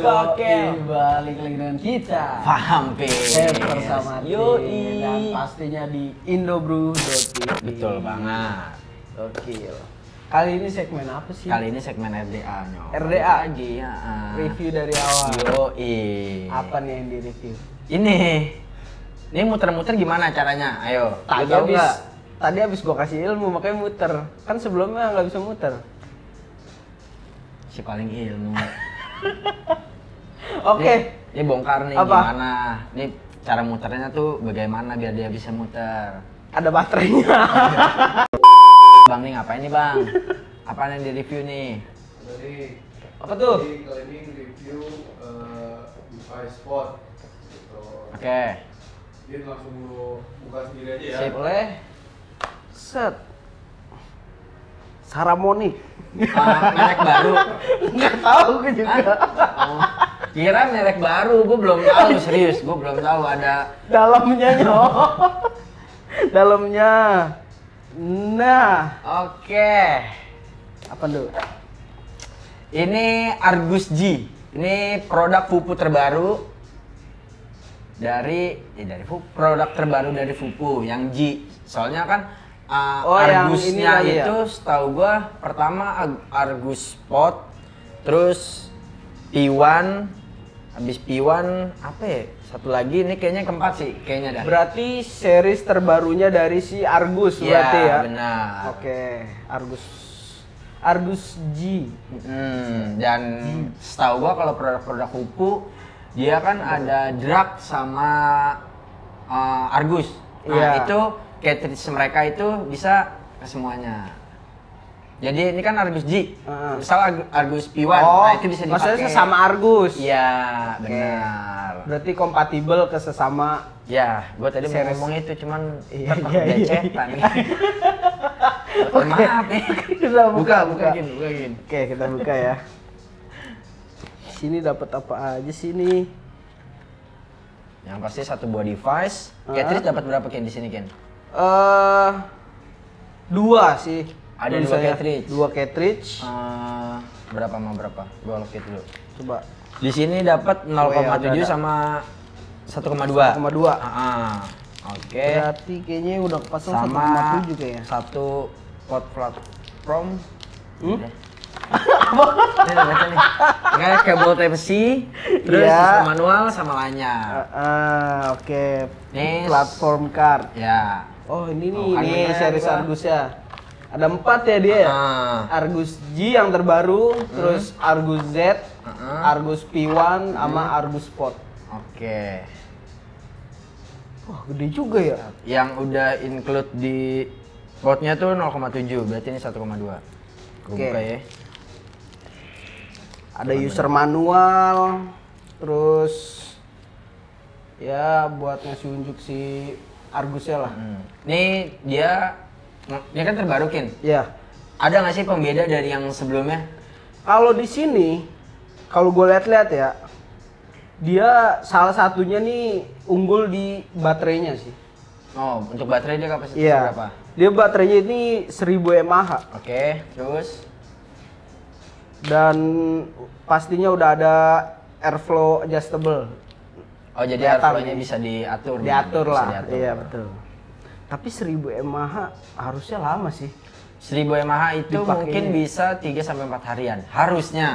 Bakel. balik lagi dengan kita. Paham, Pin. Eh, bersama Yoi. Dan pastinya di indobrew.tv. Betul banget. Gokil. Kali ini segmen apa sih? Kali ini segmen RDA, nyok. RDA? lagi ya. Review dari awal. Yoi. Apa nih yang di review? Ini. Ini muter-muter gimana caranya? Ayo. Tadi habis nggak? tadi habis gua kasih ilmu makanya muter. Kan sebelumnya nggak bisa muter. si paling ilmu. Oke. Ini, ini bongkar nih Apa? gimana. Ini cara muternya tuh bagaimana biar dia bisa muter. Ada baterainya. Bang nih ngapain nih, Bang? Apa yang di review nih? Jadi Apa tuh? Jadi kali ini review uh, device spot. Gitu. Oke. Jadi langsung lu buka sendiri aja ya. Sip. Boleh. Set. Saramonic. Ah, merek baru. Nggak tahu gue juga. Oh, kira merek baru, gue belum tahu serius, gue belum tahu ada. Dalamnya nyok. Dalamnya. Nah, Oke, apa tuh? ini Argus G. Ini produk pupu terbaru dari eh, dari Fupu, produk terbaru dari Fupu yang G. Soalnya kan uh, Oh, yang ini Argusnya lagi ya? itu setahu gua pertama Ag- Argus Spot, terus P1, habis P1 apa ya? Satu lagi ini kayaknya keempat sih, kayaknya dah. Berarti series terbarunya dari si Argus Iya, berarti ya? benar. Oke, Argus. Argus G. Hmm, dan setahu gua kalau produk-produk Hupu dia kan ada drag sama uh, Argus. Nah, Iya. itu cartridge mereka itu bisa ke semuanya. Jadi ini kan Argus G. Heeh. Misal Arg- Argus P1, Oh, nah itu bisa dipakai. maksudnya sesama Argus. Iya, benar. Berarti kompatibel ke sesama Ya, gua tadi mau ngomong itu cuman Iya, iya, iya, becetan. Maaf. Kita buka, buka, buka. buka, gini, buka gini. Oke, kita buka ya. Sini dapat apa aja sih nih? Yang pasti satu buah device. Ah. Cartridge dapat berapa Ken di sini Ken? Eh dua sih. Ada dua tulisannya. cartridge. Dua cartridge. Eh, berapa sama berapa? Gua locate dulu. Coba. Di sini dapat 0,7 Oh, iya, sama 1,2. 1,2. Ah, Oke. Berarti kayaknya udah kepasang Sama 1,7 kayaknya. satu pot platform. Hmm? Baca nih. Nggak kabel Type C, terus Iya. sistem manual sama lainnya. Ah, ah, oke. Nih, Platform card. Ya. Oh, ini nih, Oh, ini bener series. Argus ya. Ada empat ya dia ya? Ah. Argus G yang terbaru, terus Argus Z, Heeh. Argus P1, sama Argus Spot. Oke. Wah, gede juga ya. Yang udah include di potnya tuh 0,7, berarti ini 1,2. Gua Oke. buka ya. Ada user manual, terus ya buat ngasih unjuk si Argusnya lah. Hmm. Ini dia dia kan terbaru Kin. Ya. Ada nggak sih pembeda dari yang sebelumnya? Kalau di sini, kalau gue lihat-lihat ya, dia salah satunya nih unggul di baterainya sih. Oh, untuk baterai dia kapasitas Iya. berapa? Dia baterainya ini 1000 mAh Oke, terus dan pastinya udah ada airflow adjustable. Oh jadi airflow-nya bisa diatur. Diatur bisa lah. diatur. Iya, betul. Tapi 1000 mAh harusnya lama sih. 1000 mAh itu Dipakainya. mungkin bisa 3 sampai 4 harian. Harusnya.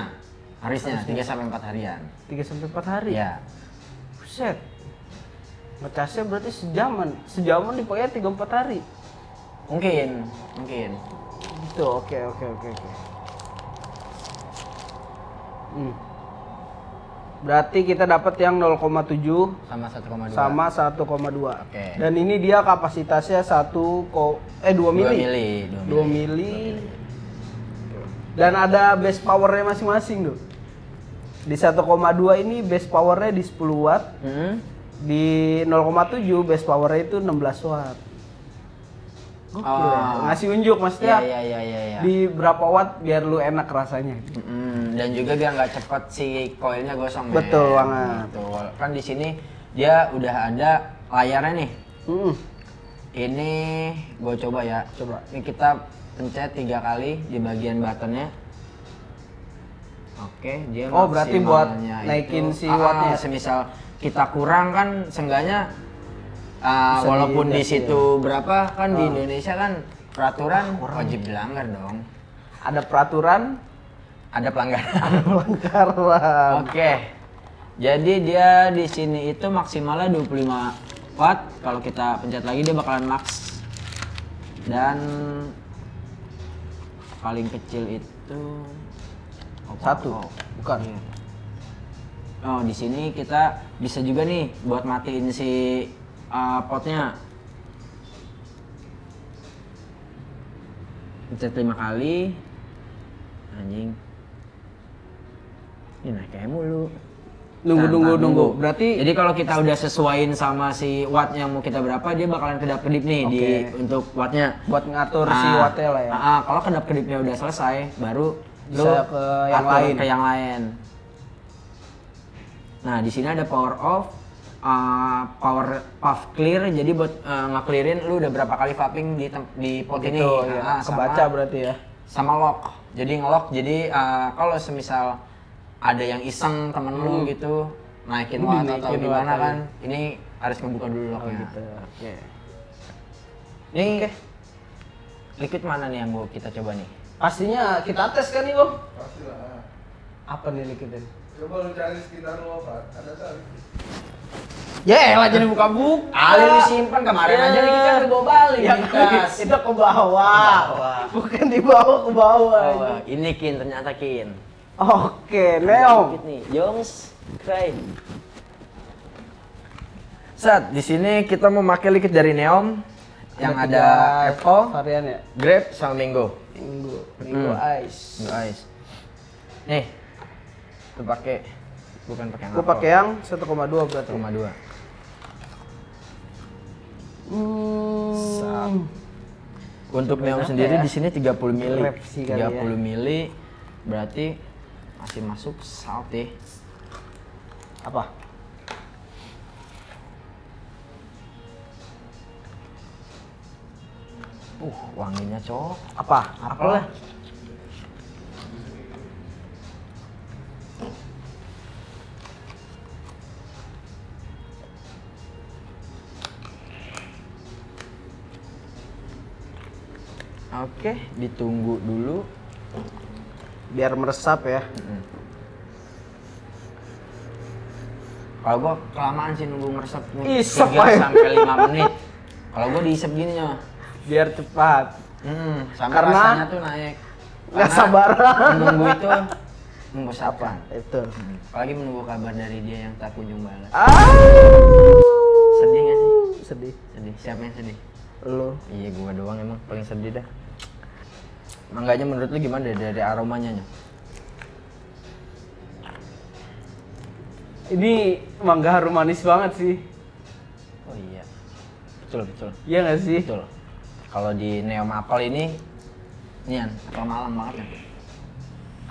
Harusnya 3 sampai 4 harian. 3 sampai 4 hari. Iya. Buset. Ngecasnya berarti sejaman. Sejaman dipakai 3 4 hari. Mungkin, mungkin. Gitu. Oke, oke, oke, oke. Hmm. Berarti kita dapat yang 0,7 Sama 1,2. sama 1,2. Oke. Dan ini dia kapasitasnya 1 ko eh 2 2 mili. mili, 2 mili. Dan ada base powernya masing-masing tuh. Di 1,2 ini base powernya di 10 watt, Hmm? di 0,7 base powernya itu 16 watt. Gokil ya. Oh. Ngasih unjuk maksudnya Iya, iya, iya, iya, iya. di berapa watt biar lu enak rasanya. Mm, dan juga dia nggak cepat si koilnya gosong. Betul banget. Betul. Kan di sini dia udah ada layarnya nih. Hmm. Ini gue coba ya. Coba. Ini kita pencet tiga kali di bagian buttonnya. Oke, dia Oh, berarti buat naikin itu, si ah, wattnya. semisal kita kurang kan seenggaknya ah, Bisa walaupun di diganti situ berapa kan di Ah. Indonesia kan peraturan wajib dilanggar dong Ada peraturan, ada pelanggaran ada pelanggaran. Oke. Jadi dia di sini itu maksimalnya 25 watt. Kalau kita pencet lagi dia bakalan max. Dan paling kecil itu oh, Satu, oh. bukan. Iya. Oh, di sini kita bisa juga nih buat matiin si uh, potnya. Pencet lima kali. Anjing. Ini naik kayak mulu. Nunggu, Nah, nunggu, nunggu. Berarti jadi kalau kita udah sesuaiin sama si watt yang mau kita berapa, dia bakalan kedap-kedip nih di Oke. untuk wattnya. buat ngatur si Ah, wattnya lah ya. ah, ah, kalau kedap-kedipnya udah selesai, baru Bisa lu ke yang atur lain. Ke yang lain. Nah, di sini ada power off, ah, power puff clear. Jadi buat uh, ngaklirin lu udah berapa kali vapping di di pot ini. Gitu, ya. Ah, sama- Kebaca berarti ya. sama lock jadi ngelock jadi uh, kalau semisal ada yang iseng temen lu gitu naikin Hmm, watt atau gimana watt, kan ini harus ngebuka dulu Oh locknya gitu. Oke. ini liquid mana nih yang mau kita coba nih Pastinya kita tes kan nih, Bang? Pastilah. Apa nih liquidnya? Coba lu cari sekitar lu apa? Ada kali. Ya elah jadi buka buka. Ali lu simpan kemarin aja nih kita udah bawa balik Ya, itu ke bawah. Bukan di bawah ke bawah. Oh, ini kin ternyata kin Oke, nih Jongs try Saat di sini kita mau pakai liquid dari Neom yang ada, apple, varian ya. grape, sama mango. Minggu, minggu Hmm. ice. Guys. Nih. Lu pakai bukan pakai yang Gue pakai yang 1,2 berarti. 1,2. Hmm. Untuk neon sendiri ya? di sini 30 mili. Grab sih kali 30 ya. mili berarti masih masuk salt. Apa? Uh, wanginya cok. Apa? Apa? Apa? Oke, ditunggu dulu. Biar meresap ya. Kalau gua kelamaan sih nunggu ngeresep Isep 3 aja. sampai 5 menit. Kalau gua diisep gini ya. Biar cepat. Hmm, sampai Karena- rasanya tuh naik. Nggak Karena sabaran. Menunggu itu membosankan. Itu. Hmm. Apalagi menunggu kabar dari dia yang tak kunjung balas. Sedih gak sih? Sedih. Sedih. Siapa yang sedih? Lu. Iya, gua doang emang paling sedih dah. Mangganya menurut lu gimana dari, dari aromanya? Ini mangga harum manis banget sih. Oh iya. Betul, betul. Iya nggak sih? Betul. Kalau di Neom Apple ini Nian, apel malam banget ya.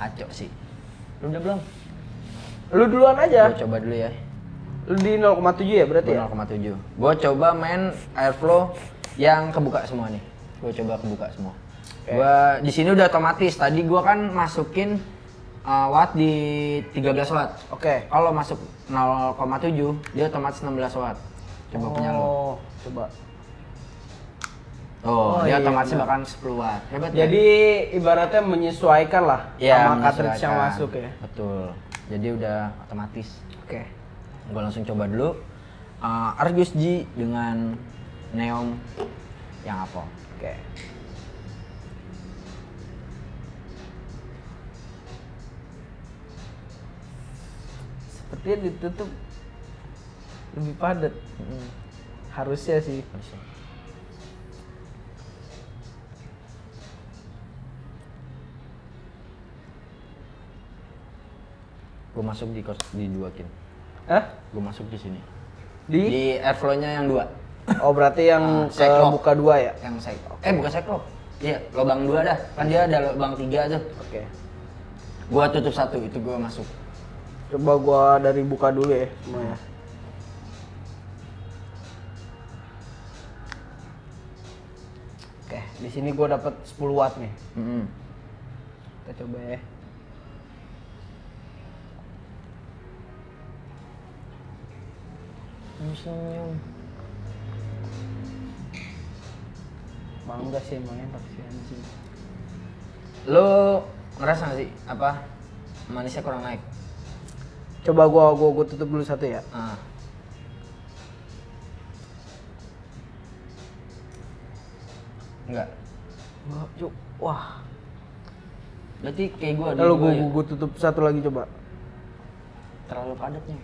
Kacau sih. Lu udah belum? Lu duluan aja. Gua coba dulu ya. Lu di 0,7 ya berarti ya? Gua 0,7. Gua coba main airflow yang kebuka semua nih. Gua coba kebuka semua. Gua di sini udah otomatis. Tadi gua kan masukin uh, watt di 13 watt. Oke. Kalau masuk 0,7 dia otomatis 16 watt. Coba punya lo. Oh, coba. Oh, Oh, dia iya, otomatis benar. bahkan 10 watt. Hebat ya? Jadi ibaratnya menyesuaikan lah Iya, sama cartridge yang masuk ya. Betul. Jadi udah otomatis. Oke. Gue langsung coba dulu. Uh, Argus G dengan Neom yang apa? Oke. Sepertinya ditutup lebih padat. Harusnya sih. Gue masuk di kos di dua kin. Hah? Gue masuk di sini. Di? Di airflow-nya yang dua. Oh berarti yang Ah, ke cyclop. buka dua ya? Yang cyclop. Eh bukan cyclop. Iya, lubang dua dah. Kan dia ada lubang tiga tuh. Oke. Gua tutup satu, itu gua masuk. Coba gua dari buka dulu ya semuanya. Oke, di sini gua dapat 10 watt nih. Mm-mm. Kita coba ya. Senyum. Mangga sih emang enak sih anjing. Lo ngerasa gak sih apa manisnya kurang naik? Coba gua gua, gua tutup dulu satu ya. Ah. Enggak. Wah, yuk. Wah. Berarti kayak gua Lalu gua, ya? gua, gua tutup satu lagi coba. terlalu padat nih.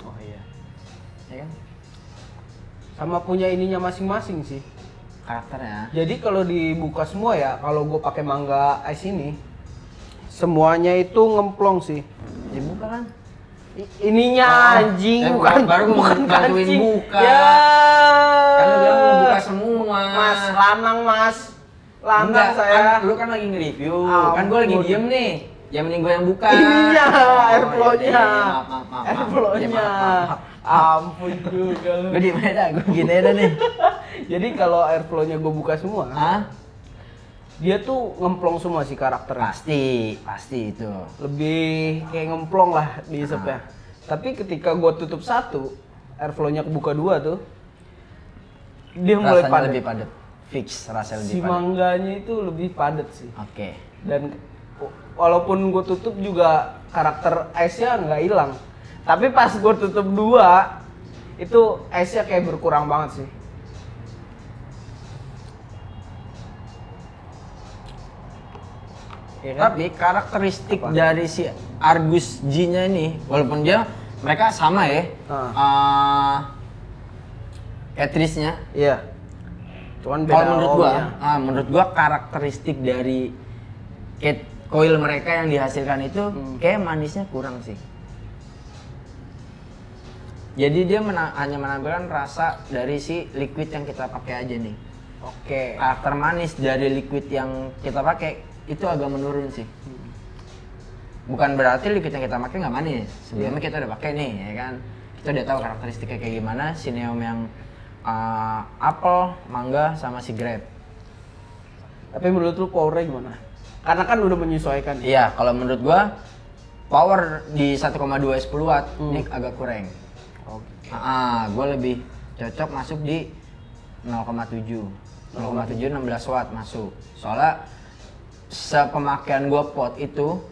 Oh iya. Ya kan? Sama punya ininya masing-masing sih. Karakternya. Jadi kalau dibuka semua ya, kalau gue pakai mangga ice ini, semuanya itu ngemplong sih. Dibuka kan? I- ininya Oh, anjing, eh, bukan baru bukan bantuin kancing. buka. Ya. Kan lu bilang lu buka semua. Mas, lanang mas, lanang Enggak, saya. Kan, lu kan lagi nge-review. Kan gua lagi diem nih. Yang mending gua yang buka. Ininya, Oh, airflow-nya. Airflow-nya. Ampun juga. lu. Gue diem aja, gue gini aja nih. Jadi kalau airflow-nya gue buka semua, Hah? dia tuh ngemplong semua sih karakternya. Pasti, pasti itu. lebih kayak ngemplong lah di isepnya. Tapi ketika gua tutup satu, airflow-nya kebuka dua tuh, dia mulai Rasanya padat. lebih padat. Fix rasa Si lebih padat. mangganya itu lebih padat sih. Oke. Dan w- walaupun gue tutup juga karakter ice-nya nggak hilang. Tapi pas gue tutup dua, itu ice-nya kayak berkurang banget sih. Iya kan? Tapi karakteristik Apa? dari si Argus G-nya ini, walaupun dia mereka sama ya, uh, Catrice-nya. Iya. Cuman beda Kalau menurut gua, omnya. ah, menurut gua karakteristik dari cat coil mereka yang dihasilkan itu Hmm. kayak manisnya kurang sih. Jadi dia mena- hanya menampilkan rasa dari si liquid yang kita pakai aja nih. Oke. Karakter manis dari liquid yang kita pakai itu agak menurun sih. Bukan berarti liquid yang kita pakai nggak manis. Sebelumnya kita udah pakai nih, ya kan. Kita udah tahu karakteristiknya kayak gimana. Sineom yang uh, apel, mangga, sama si grape. Tapi menurut lu powernya gimana? Karena kan udah menyesuaikan. Iya, kalau menurut gua power di 1,2 10 watt Hmm. ini agak kurang. Oke. Ah, gue lebih cocok masuk di 0,7. 0,7 16 watt masuk. Soalnya sepemakaian gue pot itu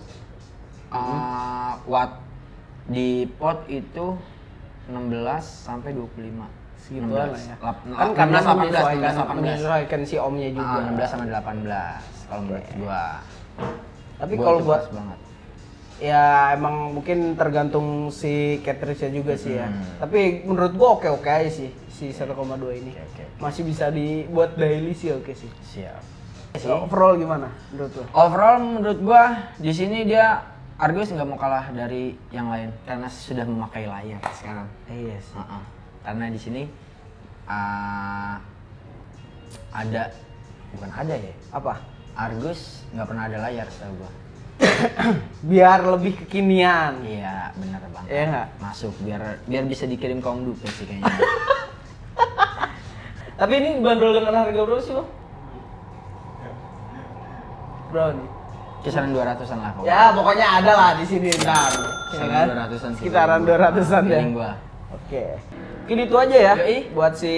ah, watt di pot itu 16 sampai 25. Segituan lah ya. Kan karena 16, 18, menyesuaikan, 16, 18. menyesuaikan si omnya juga. Ah, 16 sama 18 kalau menurut gua. Tapi kalau buat banget. ya emang mungkin tergantung si cartridge-nya juga sih ya. Hmm. Tapi menurut gua oke-oke aja sih si 1,2 ini. Oke, oke. Masih bisa dibuat daily sih oke sih. Siap. So, overall gimana menurut lo? Overall menurut gua di sini dia Argus nggak mau kalah dari yang lain karena sudah memakai layar sekarang. Iya sih. Uh-uh. Karena di sini uh, ada bukan ada ya. Apa? Argus nggak pernah ada layar setahu gua. Biar lebih kekinian. Iya benar banget. Iya nggak? Masuk biar biar bisa dikirim ke Om Dupe sih kayaknya. Tapi ini bandrol dengan harga berapa sih, Bang? Bro nih. Kisaran 200-an lah. pokoknya. Ya, pokoknya ada lah di sini ntar. Ya Kisaran kan? 200-an sih. Sekitaran 200-an ya. Feeling gua. Oke. Mungkin itu aja ya Yoi. buat si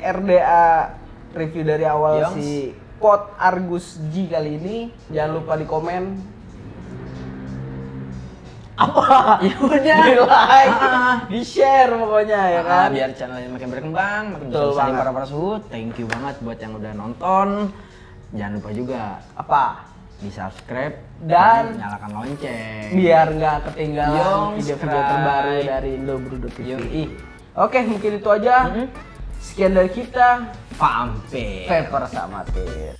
RDA review dari awal Yongs. si Pot Argus G kali ini. Jangan lupa di komen. Apa? Ya udah. Di like, Ah. di share pokoknya ya Ah, kan. biar channelnya makin berkembang, makin Betul bisa para para suhut. Thank you banget buat yang udah nonton. Jangan lupa juga Apa? di subscribe Dan- nyalakan lonceng. Biar nggak ketinggalan video-video terbaru dari Indobrudo TV. Yoi. Oke, mungkin itu aja. Mhm. Sekian dari kita. Vampir. Paper sama Tir.